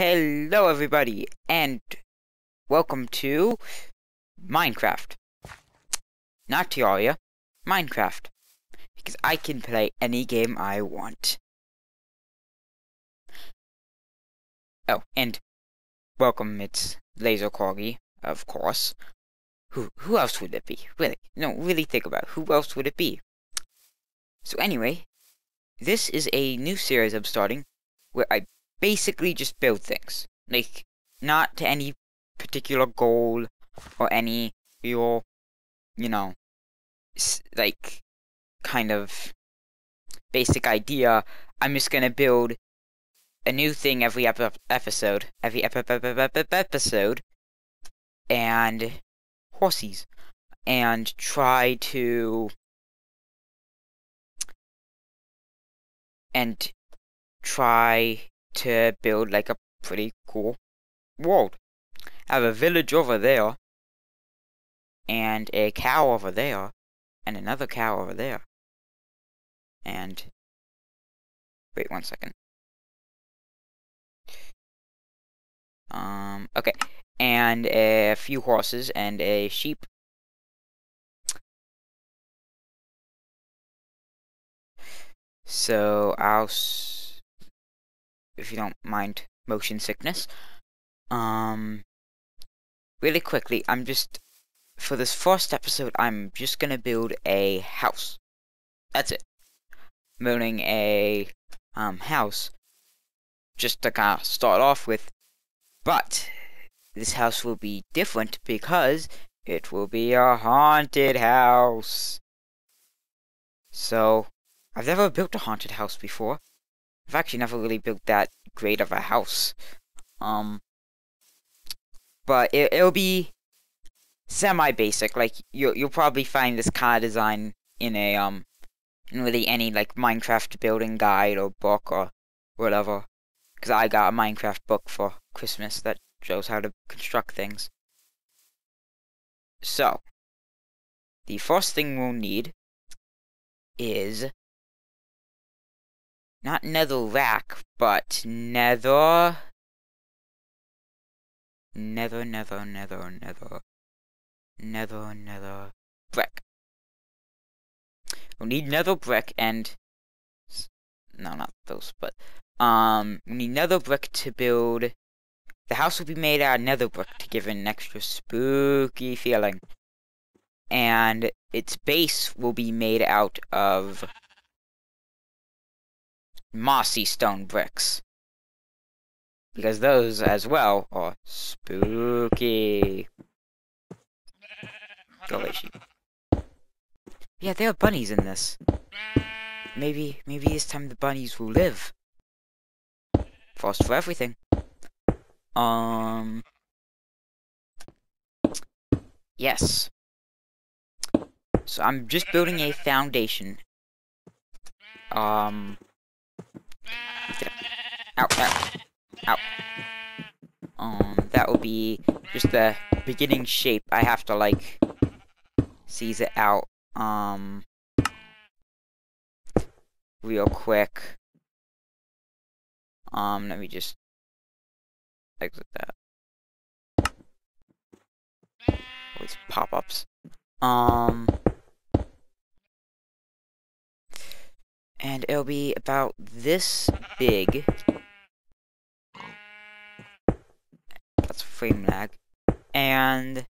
Hello everybody, and welcome to Minecraft. Not Terraria, Minecraft. Because I can play any game I want. Oh, and welcome, it's Lazer Corgi, of course. Who who else would it be? Really? No, really think about it. Who else would it be? So anyway, this is a new series I'm starting where I basically just build things. Like, not to any particular goal or any real, you know, like, kind of basic idea. I'm just gonna build a new thing every ep episode. Every ep ep ep episode. And horses. And try to and try to build like a pretty cool world. I have a village over there, and a cow over there, and another cow over there. And wait one second. Um, okay. And a few horses and a sheep. So I'll if you don't mind motion sickness. Um, really quickly, I'm just, for this first episode, I'm just gonna build a house. That's it. building a, um, house, just to kind of start off with. But, this house will be different because it will be a haunted house. So, I've never built a haunted house before. I've actually never really built that great of a house. Um, but it, it'll be semi-basic. Like you, you'll probably find this of design in a um, in really any like Minecraft building guide or book or whatever. Because I got a Minecraft book for Christmas that shows how to construct things. So, the first thing we'll need is not netherrack, but nether... Nether, nether, nether, nether. Nether, nether. Brick. We'll need nether brick and... No, not those, but... Um, we need nether brick to build... The house will be made out of nether brick to give it an extra spooky feeling. And its base will be made out of mossy stone bricks. Because those as well are spooky. Sheep. Yeah, there are bunnies in this. Maybe, maybe this time the bunnies will live. Fast for everything. Um. Yes. So I'm just building a foundation. Um. Ow, ow, ow. Um, that will be just the beginning shape. I have to, like, seize it out, um, real quick. Um, let me just exit that. These pop-ups. Um, and it'll be about this big. That's frame lag. And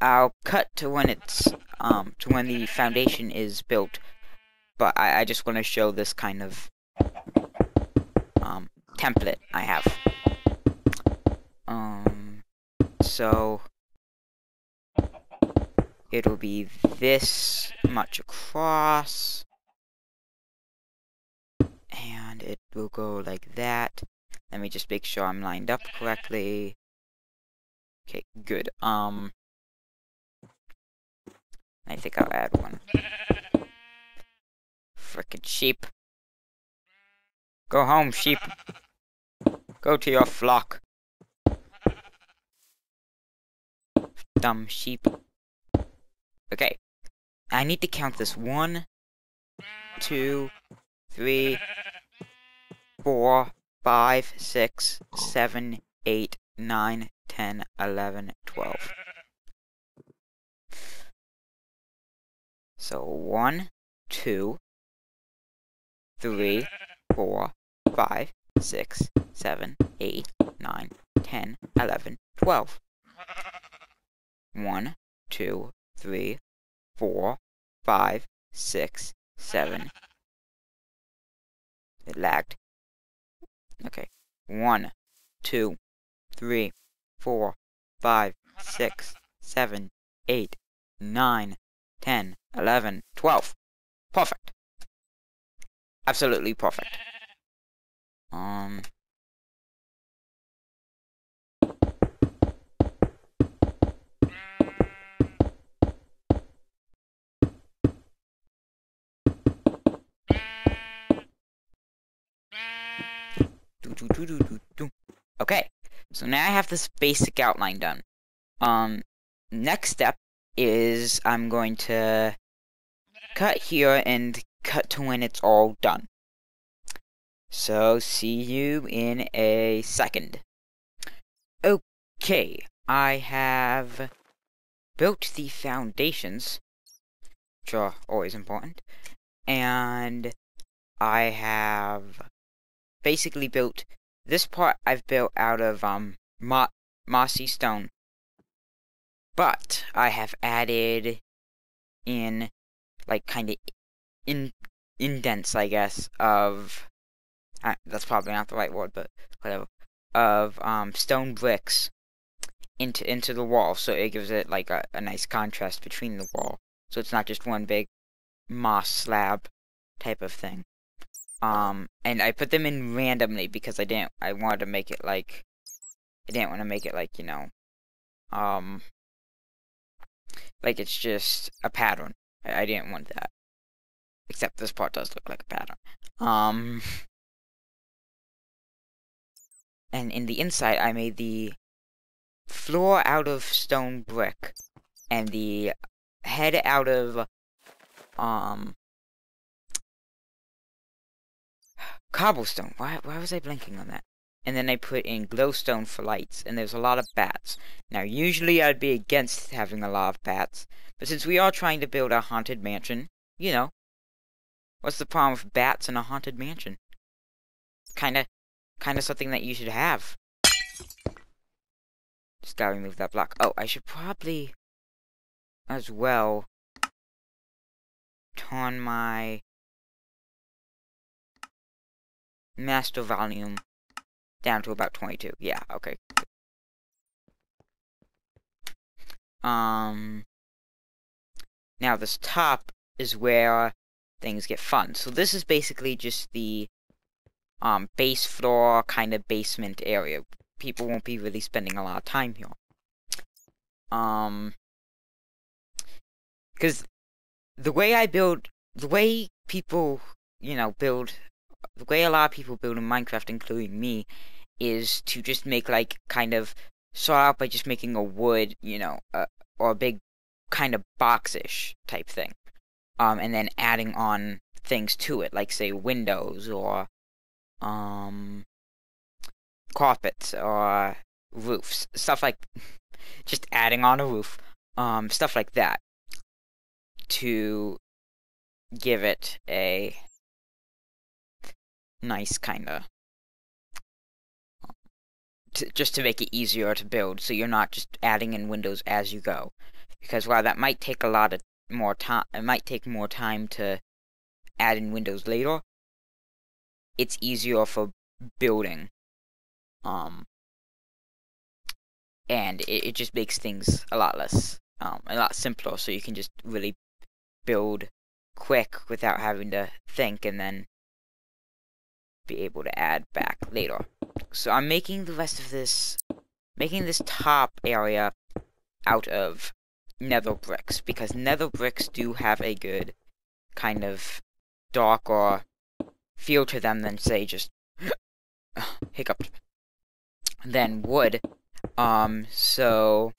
I'll cut to when it's um to when the foundation is built. But I, I just want to show this kind of um template I have. Um so it'll be this much across. And it will go like that. Let me just make sure I'm lined up correctly. Okay good. Um I think I'll add one. Frickin' sheep. Go home sheep. Go to your flock. Dumb sheep Okay. I need to count this. One, two, three, four, five, six, seven, eight, nine, ten, eleven, twelve. So one, two, three, four, five, six, seven, eight, nine, ten, eleven, twelve. One, two, three, four, five, six, seven. It lagged. Okay. One, two, three, four, five, six, seven, eight, nine, ten, eleven, twelve. Perfect. Absolutely perfect. Um. Okay, so now I have this basic outline done. Um, next step is I'm going to cut here and cut to when it's all done. So, see you in a second. Okay, I have built the foundations, which are always important, and I have basically built this part I've built out of um mo mossy stone. But I have added in like kind of in indents, I guess, of uh, that's probably not the right word, but whatever of um stone bricks into into the wall, so it gives it like a, a nice contrast between the wall. So it's not just one big moss slab type of thing. Um, and I put them in randomly because I didn't, I wanted to make it like, I didn't want to make it like, you know, um, like it's just a pattern. I, I didn't want that. Except this part does look like a pattern. Um, and in the inside, I made the floor out of stone brick and the head out of, um, cobblestone. Why, why was I blinking on that? And then I put in glowstone for lights, and there's a lot of bats. Now, usually I'd be against having a lot of bats, but since we are trying to build a haunted mansion, you know, what's the problem with bats in a haunted mansion? Kinda, kinda something that you should have. Just gotta remove that block. Oh, I should probably, as well, turn my master volume down to about 22. Yeah, okay. Um, now this top is where things get fun. So this is basically just the um, base floor kind of basement area. People won't be really spending a lot of time here. Um, because the way I build, the way people, you know, build the way a lot of people build in Minecraft, including me, is to just make like kind of start out by just making a wood, you know, uh, or a big kind of boxish type thing, um, and then adding on things to it, like say windows or um carpets or roofs, stuff like just adding on a roof, um, stuff like that to give it a nice kind of just to make it easier to build so you're not just adding in windows as you go. Because while that might take a lot of more time it might take more time to add in windows later it's easier for building um and it, it just makes things a lot less um a lot simpler so you can just really build quick without having to think and then be able to add back later. So I'm making the rest of this, making this top area out of nether bricks, because nether bricks do have a good kind of darker feel to them than, say, just hiccup. Than wood. Um, so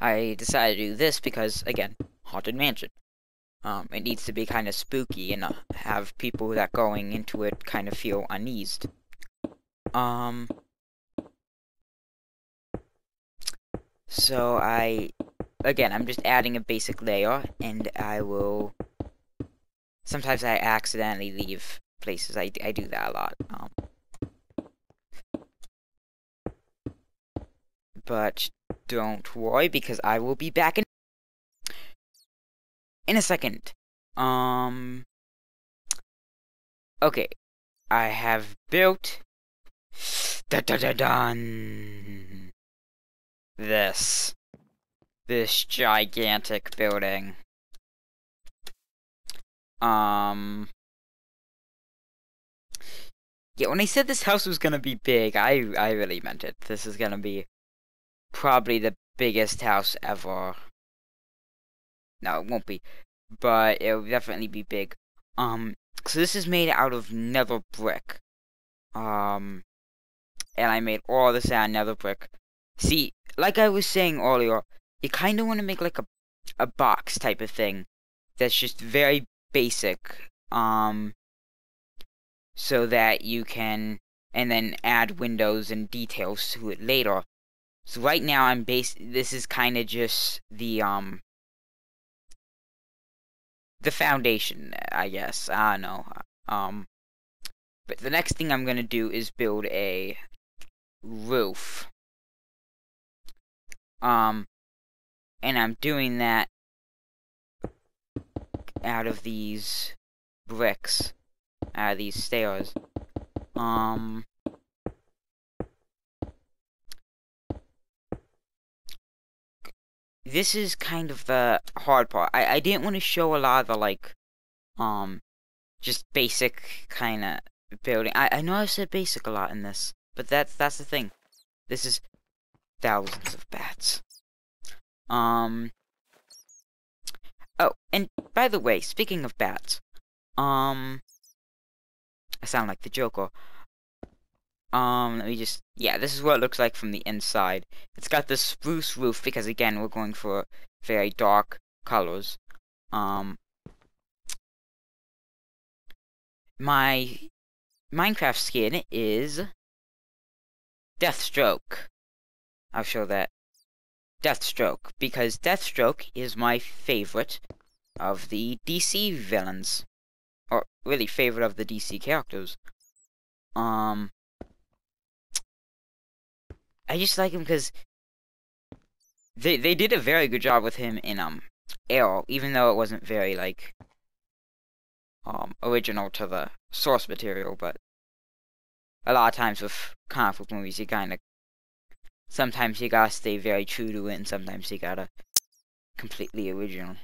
I decided to do this because, again, Haunted Mansion. Um, it needs to be kind of spooky and uh, have people that going into it kind of feel uneased. Um, so I, again, I'm just adding a basic layer, and I will, sometimes I accidentally leave places, I, I do that a lot. Um, but don't worry, because I will be back in in a second. Um. Okay. I have built. Da da da dun. This. This gigantic building. Um. Yeah, when I said this house was gonna be big, I I really meant it. This is gonna be probably the biggest house ever. No, it won't be. But it'll definitely be big. Um, so this is made out of nether brick. Um, and I made all this out of nether brick. See, like I was saying earlier, you kind of want to make like a, a box type of thing that's just very basic. Um, so that you can, and then add windows and details to it later. So right now I'm base. This is kind of just the um the foundation, I guess. I don't know. Um, but the next thing I'm gonna do is build a roof. Um, and I'm doing that out of these bricks, out of these stairs. Um, this is kind of the hard part. I, I didn't want to show a lot of the, like, um, just basic kind of building. I, I know I said basic a lot in this, but that's, that's the thing. This is thousands of bats. Um, oh, and by the way, speaking of bats, um, I sound like the Joker. Um, let me just, yeah, this is what it looks like from the inside. It's got the spruce roof because, again, we're going for very dark colors. Um, my Minecraft skin is Deathstroke. I'll show that. Deathstroke, because Deathstroke is my favorite of the DC villains. Or, really, favorite of the DC characters. Um, I just like him because they they did a very good job with him in um Arrow, even though it wasn't very like um original to the source material. But a lot of times with comic movies, you kind of sometimes you gotta stay very true to it, and sometimes you gotta completely original.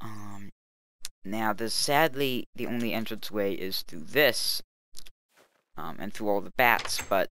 Um, now the sadly the only entrance way is through this, um, and through all the bats, but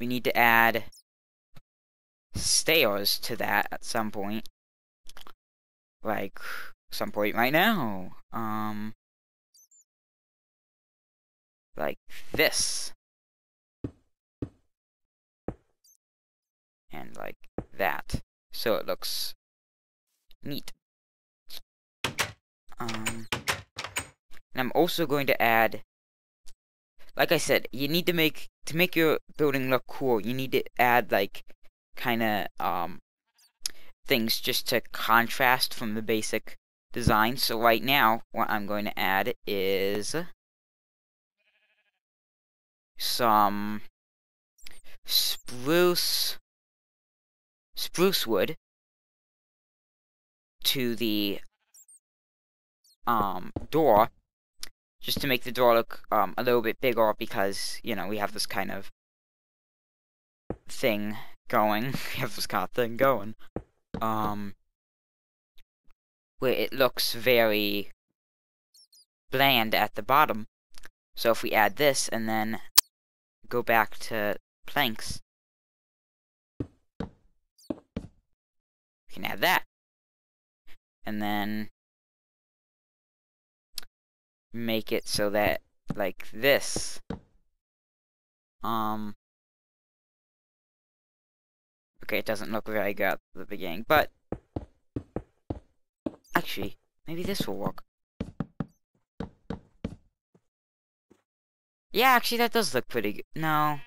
we need to add stairs to that at some point. Like, some point right now. Um, like this. And like that. So it looks neat. Um, and I'm also going to add like I said, you need to make to make your building look cool. You need to add like kind of um things just to contrast from the basic design. So right now, what I'm going to add is some spruce spruce wood to the um door just to make the door look um, a little bit bigger because, you know, we have this kind of thing going. we have this kind of thing going. Um, where it looks very bland at the bottom. So if we add this and then go back to planks, we can add that. And then make it so that like this um okay it doesn't look very good at the beginning but Actually, maybe this will work. Yeah, actually, that does look pretty good. No.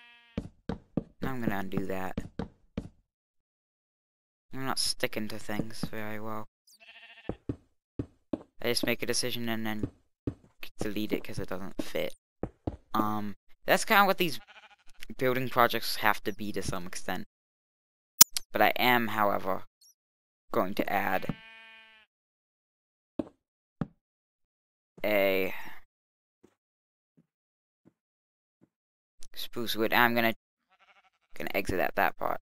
I'm gonna undo that. I'm not sticking to things very well. I just make a decision and then delete it because it doesn't fit. Um, that's kind of what these building projects have to be to some extent. But I am, however, going to add a spruce wood. I'm gonna gonna exit at that part.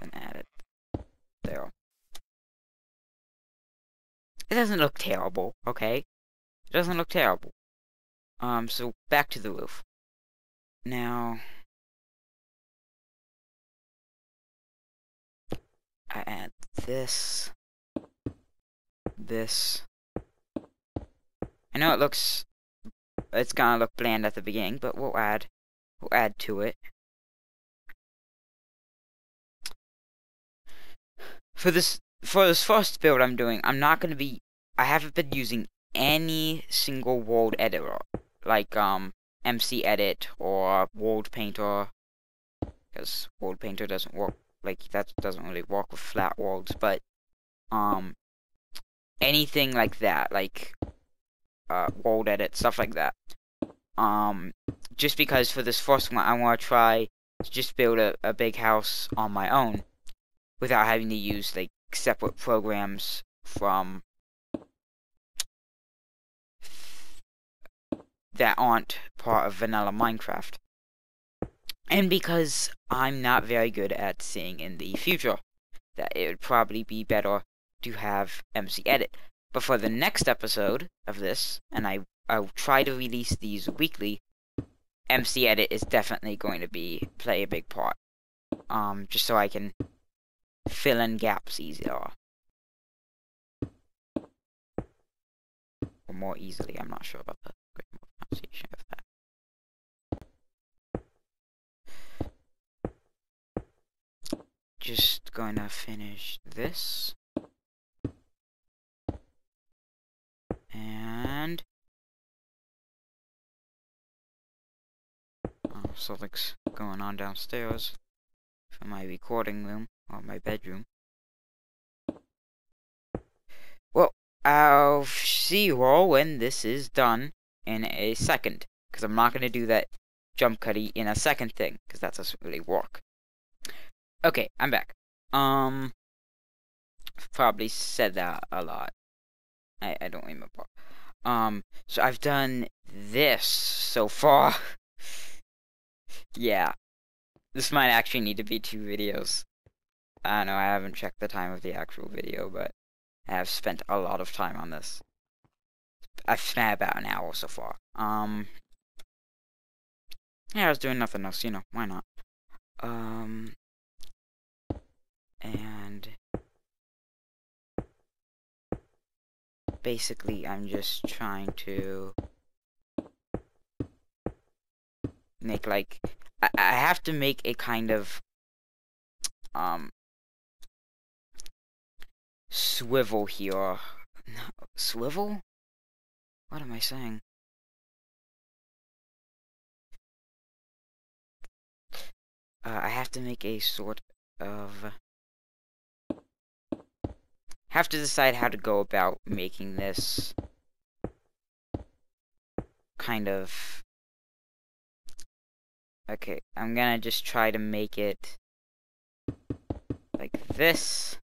And add it there. It doesn't look terrible, okay? It doesn't look terrible. Um, so back to the roof. Now, I add this, this. I know it looks, it's gonna look bland at the beginning, but we'll add, we'll add to it. For this, for this first build I'm doing, I'm not gonna be, I haven't been using any single world editor, like, um, MC Edit or World Painter, because World Painter doesn't work like that doesn't really work with flat worlds, but um anything like that, like uh world edit, stuff like that. Um just because for this first one I wanna try to just build a, a big house on my own without having to use like separate programs from that aren't part of vanilla Minecraft and because I'm not very good at seeing in the future, that it would probably be better to have MC Edit. But for the next episode of this, and I I'll try to release these weekly, MC Edit is definitely going to be play a big part. Um, just so I can fill in gaps easier. Or more easily, I'm not sure about the pronunciation of that. just gonna finish this. And... Oh, something's going on downstairs from my recording room, or my bedroom. Well, I'll see you all when this is done in a second. Because I'm not going to do that jump cutty in a second thing, because that doesn't really work. Okay, I'm back. Um, probably said that a lot. I, I don't remember. Um, so I've done this so far. yeah. This might actually need to be two videos. I don't know, I haven't checked the time of the actual video, but I have spent a lot of time on this. I've spent about an hour so far. Um, yeah, I was doing nothing else, you know, why not? Um, and basically I'm just trying to make like I, I have to make a kind of um swivel here. No, swivel? What am I saying? Uh, I have to make a sort of have to decide how to go about making this kind of okay I'm gonna just try to make it like this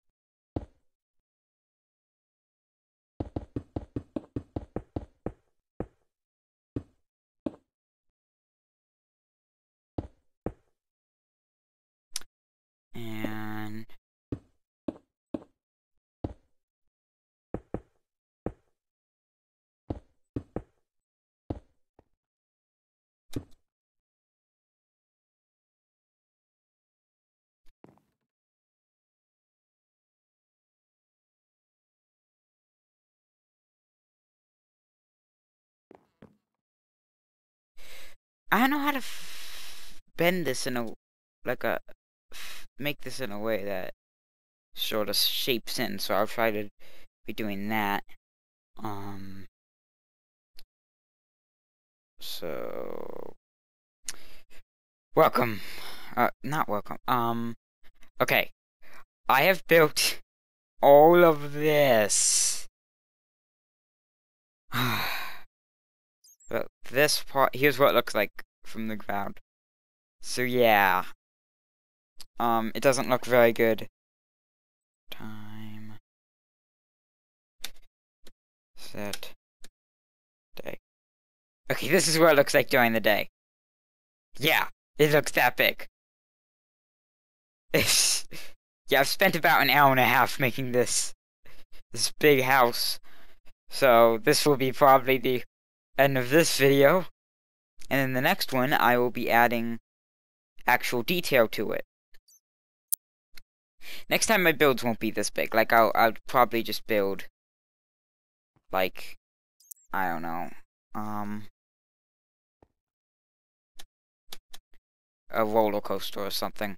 I don't know how to bend this in a like a make this in a way that sort of shapes in, so I'll try to be doing that. Um, so, welcome, uh, not welcome, um, okay, I have built all of this. but this part, here's what it looks like from the ground. So yeah, um, it doesn't look very good. Time. Set. Day. Okay, this is what it looks like during the day. Yeah, it looks that big. yeah, I've spent about an hour and a half making this this big house. So this will be probably the end of this video. And in the next one, I will be adding actual detail to it. Next time my builds won't be this big. Like, I'll, I'll probably just build, like, I don't know, um, a roller coaster or something.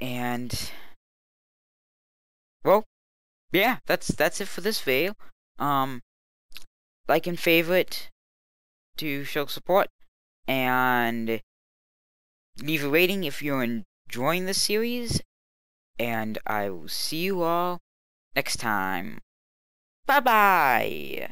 And, well, yeah, that's, that's it for this video. Um, like and favorite to show support, and leave a rating if you're enjoying the series, and I will see you all next time. Bye bye!